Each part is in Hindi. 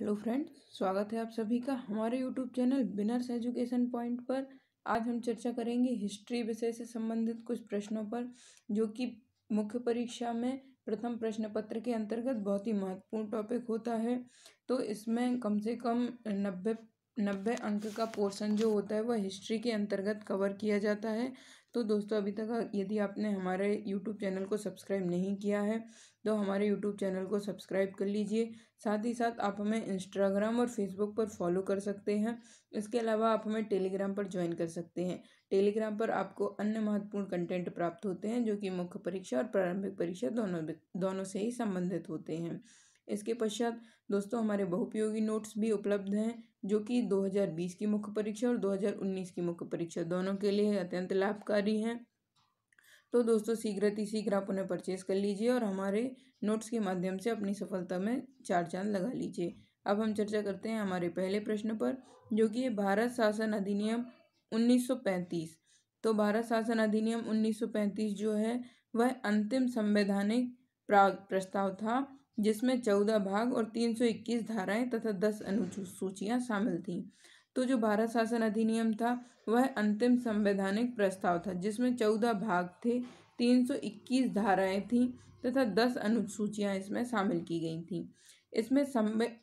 हेलो फ्रेंड्स, स्वागत है आप सभी का हमारे YouTube channel winners education point पर। आज हम चर्चा करेंगे हिस्ट्री विषय से संबंधित कुछ प्रश्नों पर, जो कि मुख्य परीक्षा में प्रथम प्रश्न पत्र के अंतर्गत बहुत ही महत्वपूर्ण टॉपिक होता है। तो इसमें कम से कम नब्बे नब्बे अंक का पोर्शन जो होता है, वह हिस्ट्री के अंतर्गत कवर किया जाता है। तो दोस्तों, अभी तक यदि आपने हमारे यूट्यूब चैनल को सब्सक्राइब नहीं किया है तो हमारे यूट्यूब चैनल को सब्सक्राइब कर लीजिए। साथ ही साथ आप हमें इंस्टाग्राम और फेसबुक पर फॉलो कर सकते हैं। इसके अलावा आप हमें टेलीग्राम पर ज्वाइन कर सकते हैं। टेलीग्राम पर आपको अन्य महत्वपूर्ण कंटेंट प्राप्त होते हैं, जो कि मुख्य परीक्षा और प्रारंभिक परीक्षा दोनों दोनों से ही संबंधित होते हैं। इसके पश्चात दोस्तों, हमारे बहुपयोगी नोट्स भी उपलब्ध हैं। जो कि 2020 की मुख्य परीक्षा और 2019 की मुख्य परीक्षा दोनों के लिए अत्यंत लाभकारी हैं। तो दोस्तों, शीघ्र ही शीघ्र आप उन्हें परचेज कर लीजिए और हमारे नोट्स के माध्यम से अपनी सफलता में चार चाँद लगा लीजिए। अब हम चर्चा करते हैं हमारे पहले प्रश्न पर, जो कि भारत शासन अधिनियम 1935 तो भारत शासन अधिनियम 1935 जो है, वह अंतिम संवैधानिक प्रस्ताव था। जिसमें चौदह भाग और तीन सौ इक्कीस धाराएँ तथा दस अनुसूचियाँ शामिल थीं। तो जो भारत शासन अधिनियम था, वह अंतिम संवैधानिक प्रस्ताव था, जिसमें चौदह भाग थे, तीन सौ इक्कीस धाराएँ थीं तथा दस अनुसूचियाँ इसमें शामिल की गई थीं। इसमें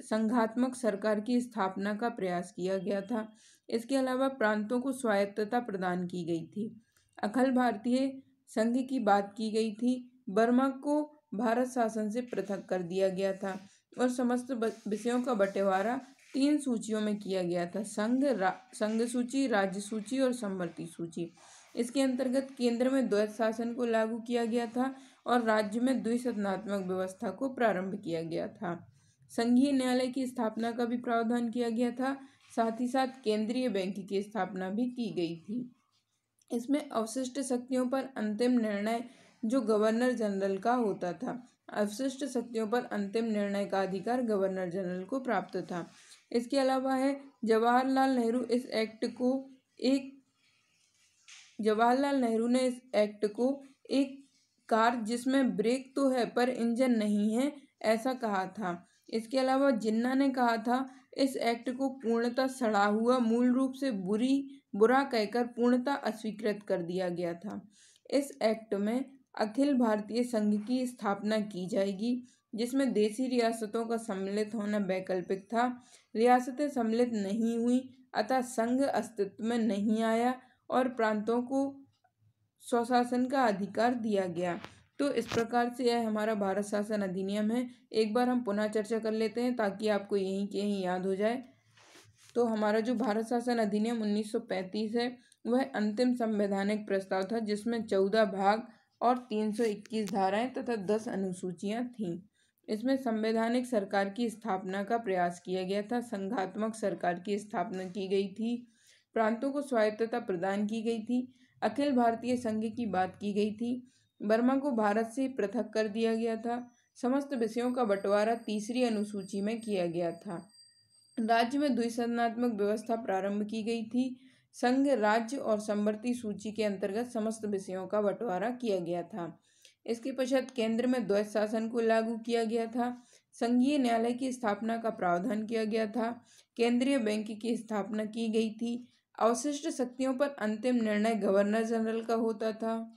संघात्मक सरकार की स्थापना का प्रयास किया गया था। इसके अलावा प्रांतों को स्वायत्तता प्रदान की गई थी। अखिल भारतीय संघ की बात की गई थी, बर्मा को भारत शासन से पृथक कर दिया गया था और समस्त विषयों का बंटवारा तीन सूचियों में किया गया था। संघ संघ सूची, राज्य सूची और संवर्ती सूची। इसके अंतर्गत केंद्र में द्वैत शासन को लागू किया गया था और राज्य में द्विसदनात्मक व्यवस्था को प्रारंभ किया गया था। संघीय न्यायालय की स्थापना का भी प्रावधान किया गया था, साथ ही साथ केंद्रीय बैंक की स्थापना भी की गई थी। इसमें अवशिष्ट शक्तियों पर अंतिम निर्णय जो गवर्नर जनरल का होता था। अवशिष्ट शक्तियों पर अंतिम निर्णय का अधिकार गवर्नर जनरल को प्राप्त था। इसके अलावा है, जवाहरलाल नेहरू इस एक्ट को एक, जवाहरलाल नेहरू ने इस एक्ट को एक कार जिसमें ब्रेक तो है, पर इंजन नहीं है, ऐसा कहा था। इसके अलावा जिन्ना ने कहा था, इस एक्ट को पूर्णतः सड़ा हुआ, मूल रूप से बुरी, बुरा कहकर पूर्णतः अस्वीकृत कर दिया गया था। इस एक्ट में अखिल भारतीय संघ की स्थापना की जाएगी, जिसमें देसी रियासतों का सम्मिलित होना वैकल्पिक था। रियासतें सम्मिलित नहीं हुई, अतः संघ अस्तित्व में नहीं आया और प्रांतों को स्वशासन का अधिकार दिया गया। तो इस प्रकार से यह हमारा भारत शासन अधिनियम है। एक बार हम पुनः चर्चा कर लेते हैं ताकि आपको यहीं के यहीं याद हो जाए। तो हमारा जो भारत शासन अधिनियम 1935 है, वह अंतिम संवैधानिक प्रस्ताव था, जिसमें चौदह भाग और 321 धाराएँ तथा 10 अनुसूचियाँ थीं। इसमें संवैधानिक सरकार की स्थापना का प्रयास किया गया था, संघात्मक सरकार की स्थापना की गई थी, प्रांतों को स्वायत्तता प्रदान की गई थी, अखिल भारतीय संघ की बात की गई थी, बर्मा को भारत से पृथक कर दिया गया था, समस्त विषयों का बंटवारा तीसरी अनुसूची में किया गया था। राज्य में द्विसदनात्मक व्यवस्था प्रारंभ की गई थी संघ, राज्य और संवर्ती सूची के अंतर्गत समस्त विषयों का बंटवारा किया गया था। इसके पश्चात केंद्र में द्वैत शासन को लागू किया गया था। संघीय न्यायालय की स्थापना का प्रावधान किया गया था। केंद्रीय बैंक की स्थापना की गई थी। अवशिष्ट शक्तियों पर अंतिम निर्णय गवर्नर जनरल का होता था।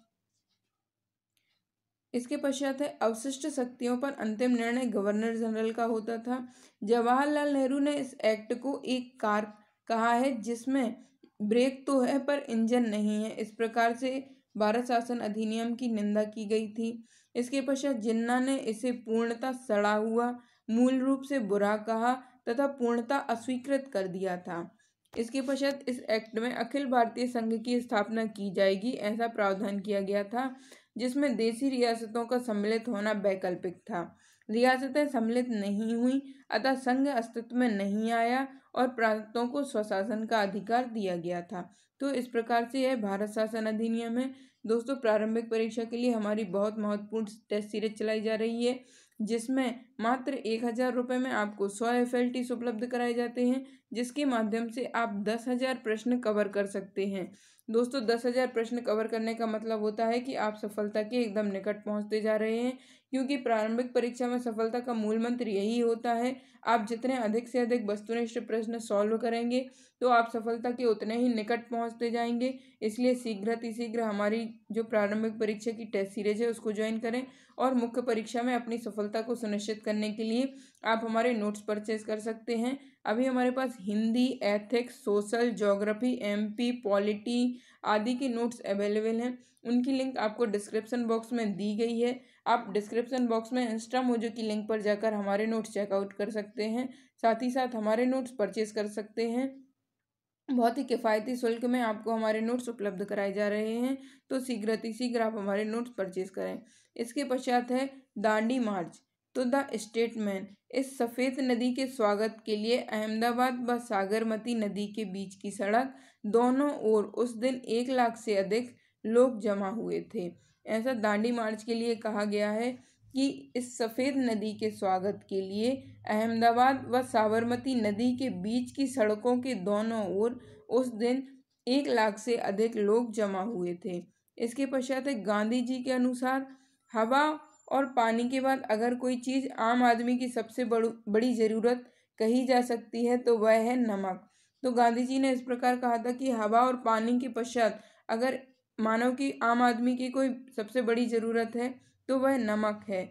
इसके पश्चात है अवशिष्ट शक्तियों पर अंतिम निर्णय गवर्नर जनरल का होता था। जवाहरलाल नेहरू ने इस एक्ट को एक कार कहा है, जिसमें ब्रेक तो है, पर इंजन नहीं है। इस प्रकार से भारत शासन अधिनियम की निंदा की गई थी। इसके पश्चात जिन्ना ने इसे पूर्णतः सड़ा हुआ, मूल रूप से बुरा कहा तथा पूर्णतः अस्वीकृत कर दिया था। इसके पश्चात इस एक्ट में अखिल भारतीय संघ की स्थापना की जाएगी, ऐसा प्रावधान किया गया था, जिसमें देसी रियासतों का सम्मिलित होना वैकल्पिक था। रियासतें सम्मिलित नहीं हुई, अतः संघ अस्तित्व में नहीं आया और प्रांतों को स्वशासन का अधिकार दिया गया था। तो इस प्रकार से यह भारत शासन अधिनियम है। दोस्तों, प्रारंभिक परीक्षा के लिए हमारी बहुत महत्वपूर्ण टेस्ट सीरीज़ चलाई जा रही है, जिसमें मात्र एक हज़ार रुपये में आपको सौ एफ़ एल टीस उपलब्ध कराए जाते हैं, जिसके माध्यम से आप दस हज़ार प्रश्न कवर कर सकते हैं। दोस्तों, दस हज़ार प्रश्न कवर करने का मतलब होता है कि आप सफलता के एकदम निकट पहुँचते जा रहे हैं। क्योंकि प्रारंभिक परीक्षा में सफलता का मूल मंत्र यही होता है, आप जितने अधिक से अधिक वस्तुनिष्ठ प्रश्न सॉल्व करेंगे तो आप सफलता के उतने ही निकट पहुँचते जाएँगे। इसलिए शीघ्र अतिशीघ्र हमारी जो प्रारंभिक परीक्षा की टेस्ट सीरीज़ है, उसको ज्वाइन करें और मुख्य परीक्षा में अपनी सफलता को सुनिश्चित करने के लिए आप हमारे नोट्स परचेज कर सकते हैं। अभी हमारे पास Hindi ethics social geography MP polity आदि के नोट्स अवेलेबल हैं। उनकी लिंक आपको डिस्क्रिप्शन बॉक्स में दी गई है। आप डिस्क्रिप्शन बॉक्स में इंस्टा मोजो की लिंक पर जाकर हमारे नोट्स चेकआउट कर सकते हैं। साथ ही साथ हमारे नोट्स परचेज कर सकते हैं। बहुत ही किफ़ायती शुल्क में आपको हमारे नोट्स उपलब्ध कराए जा रहे हैं। तो शीघ्र शीघ्र आप हमारे नोट्स परचेज करें। इसके पश्चात है दांडी मार्च। तो द स्टेटमैन, इस सफ़ेद नदी के स्वागत के लिए अहमदाबाद व सागरमती नदी के बीच की सड़क दोनों ओर उस दिन एक लाख से अधिक लोग जमा हुए थे। ऐसा दांडी मार्च के लिए कहा गया है कि इस सफ़ेद नदी के स्वागत के लिए अहमदाबाद व साबरमती नदी के बीच की सड़कों के दोनों ओर उस दिन एक लाख से अधिक लोग जमा हुए थे। इसके पश्चात गांधी जी के अनुसार हवा और पानी के बाद अगर कोई चीज़ आम आदमी की सबसे बड़ी ज़रूरत कही जा सकती है तो वह है नमक। तो गांधी जी ने इस प्रकार कहा था कि हवा और पानी के पश्चात अगर मानव की आम आदमी की कोई सबसे बड़ी ज़रूरत है तो वह नमक है।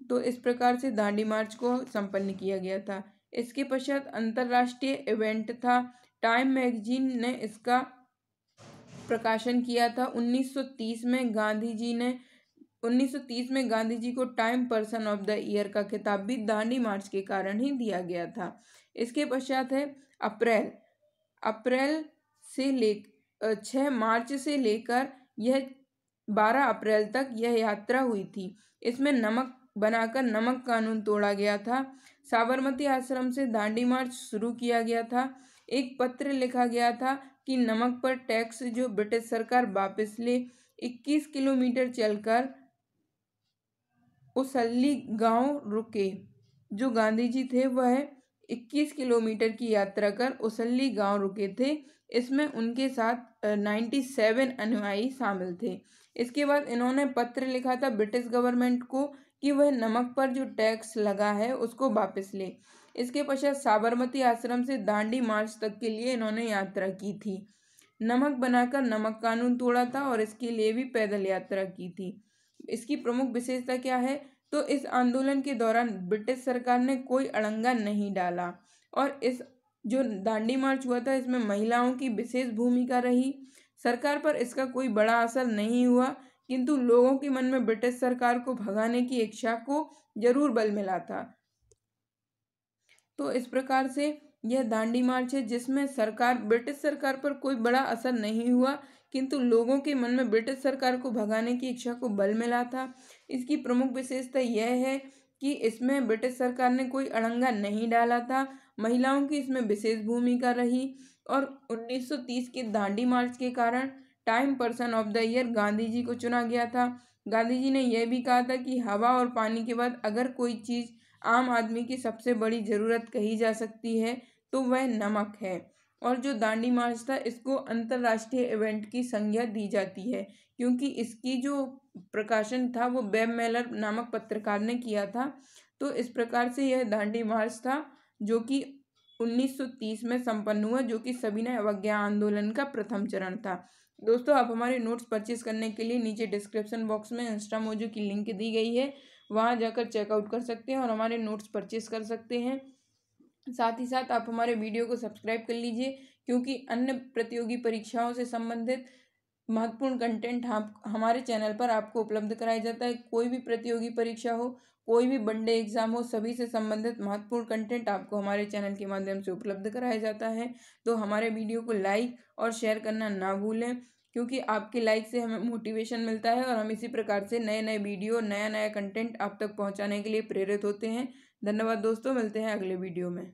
तो इस प्रकार से दांडी मार्च को संपन्न किया गया था। इसके पश्चात अंतर्राष्ट्रीय इवेंट था। टाइम मैगजीन ने इसका प्रकाशन किया था। 1930 में गांधी जी ने 1930 में गांधी जी को Time person of the year का खिताब भी दांडी मार्च के कारण ही दिया गया था। इसके पश्चात है अप्रैल। अप्रैल से ले छः मार्च से लेकर यह बारह अप्रैल तक यह यात्रा हुई थी। इसमें नमक, बनाकर नमक कानून तोड़ा गया था। साबरमती आश्रम से दांडी मार्च शुरू किया गया था। एक पत्र लिखा गया था कि नमक पर टैक्स जो ब्रिटिश सरकार वापस ले 21 किलोमीटर चलकर उसल्ली गाँव रुके। जो गांधी जी थे, वह 21 किलोमीटर की यात्रा कर उसल्ली गाँव रुके थे। इसमें उनके साथ नाइन्टी सेवन अनुयायी शामिल थे। इसके बाद इन्होंने पत्र लिखा था ब्रिटिश गवर्नमेंट को कि वह नमक पर जो टैक्स लगा है, उसको वापस ले। इसके पश्चात साबरमती आश्रम से दांडी मार्च तक के लिए इन्होंने यात्रा की थी। नमक बनाकर नमक कानून तोड़ा था और इसके लिए भी पैदल यात्रा की थी। इसकी प्रमुख विशेषता क्या है? तो इस आंदोलन के दौरान ब्रिटिश सरकार ने कोई अड़ंगा नहीं डाला और इस जो दांडी मार्च हुआ था, इसमें महिलाओं की विशेष भूमिका रही। सरकार पर इसका कोई बड़ा असर नहीं हुआ, किंतु लोगों के मन में ब्रिटिश सरकार को भगाने की इच्छा को ज़रूर बल मिला था। तो इस प्रकार से यह दांडी मार्च है, जिसमें सरकार, ब्रिटिश सरकार पर कोई बड़ा असर नहीं हुआ, किंतु लोगों के मन में ब्रिटिश सरकार को भगाने की इच्छा को बल मिला था। इसकी प्रमुख विशेषता यह है कि इसमें ब्रिटिश सरकार ने कोई अड़ंगा नहीं डाला था। महिलाओं की इसमें विशेष भूमिका रही और 1930 के दांडी मार्च के कारण Time person of the year Gandhi ji को चुना गया था। गांधी जी ने यह भी कहा था कि हवा और पानी के बाद अगर कोई चीज़ आम आदमी की सबसे बड़ी ज़रूरत कही जा सकती है तो वह नमक है। और जो दांडी मार्च था, इसको अंतर्राष्ट्रीय इवेंट की संज्ञा दी जाती है, क्योंकि इसकी जो प्रकाशन था, वो बेब मेलर नामक पत्रकार ने किया था। तो इस प्रकार से यह दांडी मार्च था, जो कि 1930 में संपन्न हुआ, जो कि सविनय अवज्ञा आंदोलन का प्रथम चरण था। दोस्तों, आप हमारे नोट्स परचेज करने के लिए नीचे डिस्क्रिप्शन बॉक्स में इंस्टा मोजो की लिंक दी गई है। वहाँ जाकर चेकआउट कर सकते हैं और हमारे नोट्स परचेज कर सकते हैं। साथ ही साथ आप हमारे वीडियो को सब्सक्राइब कर लीजिए, क्योंकि अन्य प्रतियोगी परीक्षाओं से संबंधित महत्वपूर्ण कंटेंट आप हमारे चैनल पर आपको उपलब्ध कराया जाता है। कोई भी प्रतियोगी परीक्षा हो, कोई भी वनडे एग्ज़ाम हो, सभी से संबंधित महत्वपूर्ण कंटेंट आपको हमारे चैनल के माध्यम से उपलब्ध कराया जाता है। तो हमारे वीडियो को लाइक और शेयर करना ना भूलें, क्योंकि आपके लाइक से हमें मोटिवेशन मिलता है और हम इसी प्रकार से नए नए वीडियो नया नया कंटेंट आप तक पहुँचाने के लिए प्रेरित होते हैं। धन्यवाद दोस्तों मिलते हैं अगले वीडियो में।